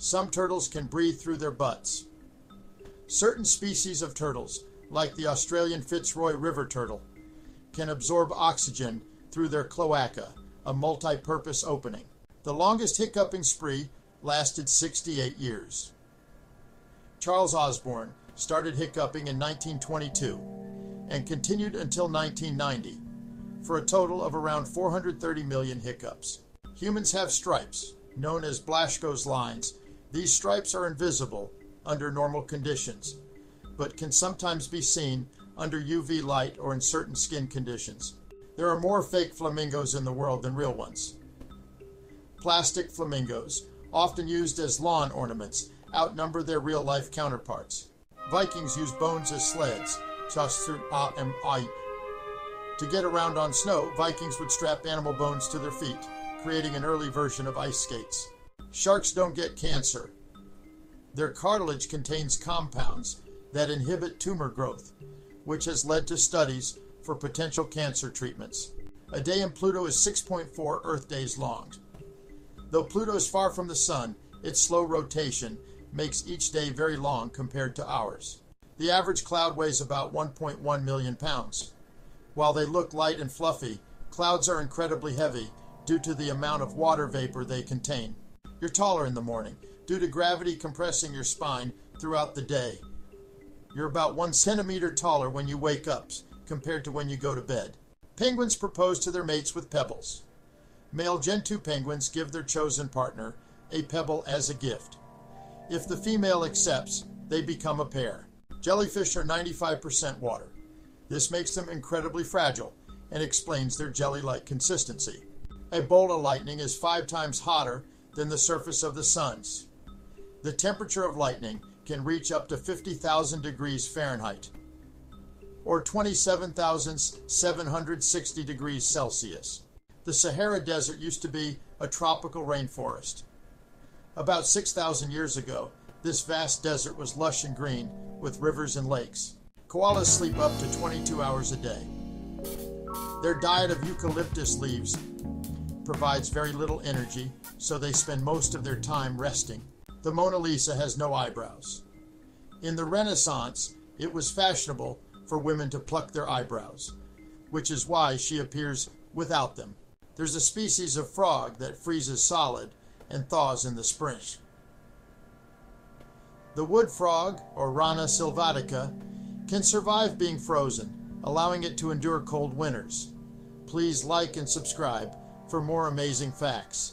Some turtles can breathe through their butts. Certain species of turtles, like the Australian Fitzroy river turtle, can absorb oxygen through their cloaca, a multi purpose opening. The longest hiccuping spree lasted 68 years. Charles Osborne started hiccuping in 1922 and continued until 1990 for a total of around 430 million hiccups. Humans have stripes, known as Blaschko's lines. These stripes are invisible under normal conditions, but can sometimes be seen under UV light or in certain skin conditions. There are more fake flamingos in the world than real ones. Plastic flamingos, often used as lawn ornaments, outnumber their real life counterparts. Vikings used bones as sleds, To get around on snow, Vikings would strap animal bones to their feet, creating an early version of ice skates. Sharks don't get cancer. Their cartilage contains compounds that inhibit tumor growth, which has led to studies for potential cancer treatments. A day in Pluto is 6.4 Earth days long. Though Pluto is far from the Sun, its slow rotation makes each day very long compared to ours. The average cloud weighs about 1.1 million pounds. While they look light and fluffy, clouds are incredibly heavy due to the amount of water vapor they contain. You're taller in the morning due to gravity compressing your spine throughout the day. You're about one centimeter taller when you wake up compared to when you go to bed. Penguins propose to their mates with pebbles. Male Gentoo penguins give their chosen partner a pebble as a gift. If the female accepts, they become a pair. Jellyfish are 95% water. This makes them incredibly fragile and explains their jelly like consistency. A bolt of lightning is five times hotter than the surface of the sun's. The temperature of lightning can reach up to 50,000 degrees Fahrenheit or 27,760 degrees Celsius. The Sahara Desert used to be a tropical rainforest. About 6,000 years ago, this vast desert was lush and green with rivers and lakes. Koalas sleep up to 22 hours a day. Their diet of eucalyptus leaves provides very little energy, so they spend most of their time resting. The Mona Lisa has no eyebrows. In the Renaissance, it was fashionable for women to pluck their eyebrows, which is why she appears without them. There's a species of frog that freezes solid and thaws in the spring. The wood frog, or Rana sylvatica, can survive being frozen, allowing it to endure cold winters. Please like and subscribe for more amazing facts.